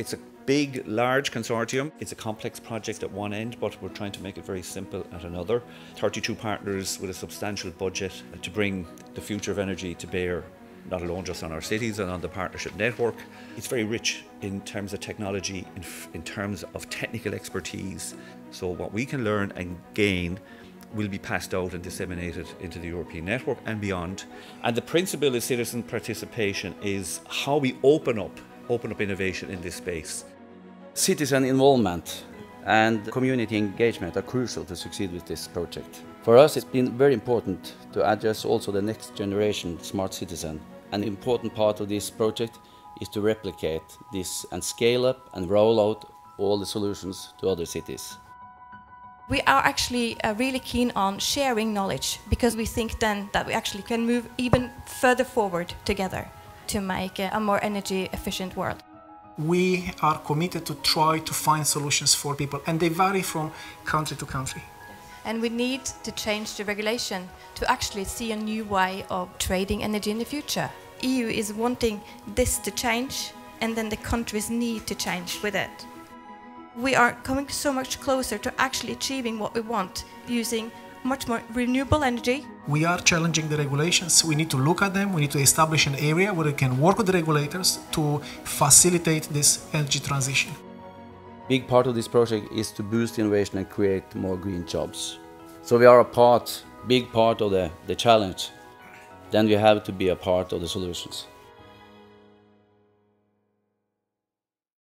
It's a big, large consortium. It's a complex project at one end, but we're trying to make it very simple at another. 32 partners with a substantial budget to bring the future of energy to bear not alone just on our cities and on the partnership network. It's very rich in terms of technology, in, in terms of technical expertise. So what we can learn and gain will be passed out and disseminated into the European network and beyond. And the principle of citizen participation is how we open up, open up innovation in this space. Citizen involvement and community engagement are crucial to succeed with this project. For us, it's been very important to address also the next generation smart citizen. An important part of this project is to replicate this and scale up and roll out all the solutions to other cities. We are actually uh, really keen on sharing knowledge because we think then that we actually can move even further forward together to make a, more energy efficient world we are committed to try to find solutions for people and they vary from country to country. And we need to change the regulation to actually see a new way of trading energy in the future. EU is wanting this to change and then the countries need to change with it. We are coming so much closer to actually achieving what we want using much more renewable energy. We are challenging the regulations. We need to look at them. We need to establish an area where we can work with the regulators to facilitate this energy transition. Big part of this project is to boost innovation and create more green jobs. So we are a part, big part of the, the challenge. Then we have to be a part of the solutions.